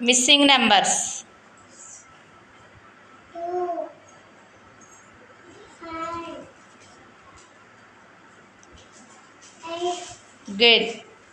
missing numbers. Two, five, eight, good.